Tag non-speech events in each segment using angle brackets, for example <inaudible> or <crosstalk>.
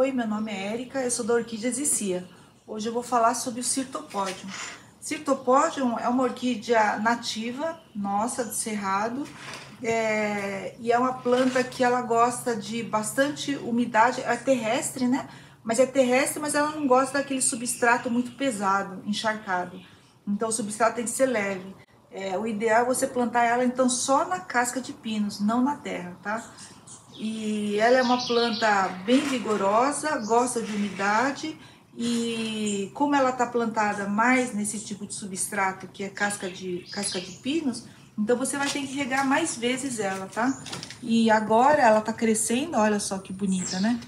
Oi, meu nome é Érica, eu sou da Orquídea Zicia. Hoje eu vou falar sobre o Cirtopódium. Cirtopódium é uma orquídea nativa, nossa, do Cerrado, é, e é uma planta que ela gosta de bastante umidade, é terrestre, né? Mas é terrestre, mas ela não gosta daquele substrato muito pesado, encharcado. Então o substrato tem que ser leve. É, o ideal é você plantar ela então só na casca de pinos, não na terra, tá? E ela é uma planta bem vigorosa, gosta de umidade e como ela está plantada mais nesse tipo de substrato que é casca de, casca de pinos, então você vai ter que regar mais vezes ela, tá? E agora ela tá crescendo, olha só que bonita, né?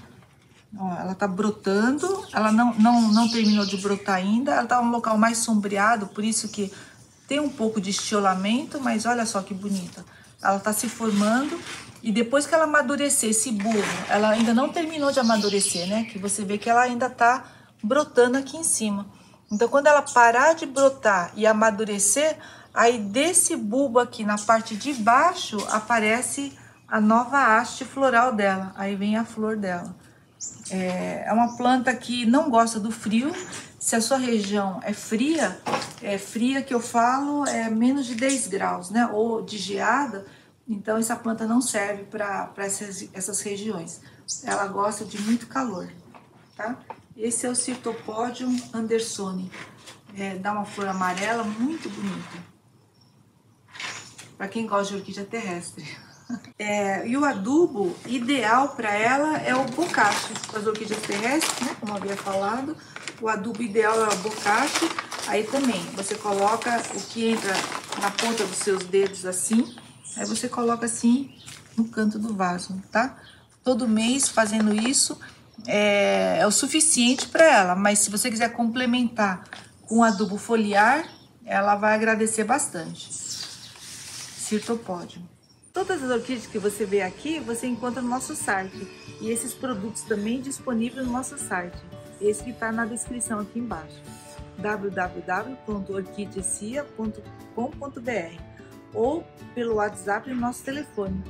Ó, ela tá brotando, ela não, não, não terminou de brotar ainda, ela tá num local mais sombreado, por isso que tem um pouco de estiolamento, mas olha só que bonita. Ela tá se formando e depois que ela amadurecer esse bulbo, ela ainda não terminou de amadurecer, né? Que você vê que ela ainda tá brotando aqui em cima. Então, quando ela parar de brotar e amadurecer, aí desse bulbo aqui na parte de baixo aparece a nova haste floral dela. Aí vem a flor dela. É, é uma planta que não gosta do frio. Se a sua região é fria, é fria que eu falo é menos de 10 graus, né? Ou de geada, então, essa planta não serve para essas, essas regiões. Ela gosta de muito calor, tá? Esse é o Cirtopodium andersoni. É, dá uma flor amarela muito bonita. Para quem gosta de orquídea terrestre. <laughs> É, e o adubo ideal para ela é o bocacho. As orquídeas terrestres, né? Como havia falado, o adubo ideal é o bocacho. Aí também, você coloca o que entra na ponta dos seus dedos assim, Aí você coloca assim no canto do vaso, tá? Todo mês fazendo isso é, é o suficiente para ela, mas se você quiser complementar com adubo foliar, ela vai agradecer bastante. Cirtopódio. Todas as orquídeas que você vê aqui, você encontra no nosso site. E esses produtos também disponíveis no nosso site. Esse que está na descrição aqui embaixo. www.orquidecia.com.br ou pelo WhatsApp e nosso telefone